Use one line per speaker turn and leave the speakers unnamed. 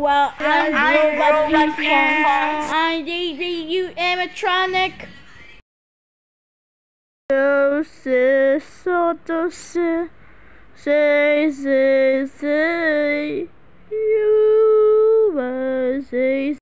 Well, I'm Robot Ping Pong. I'm DDU animatronic. Do si so do si say say say you must say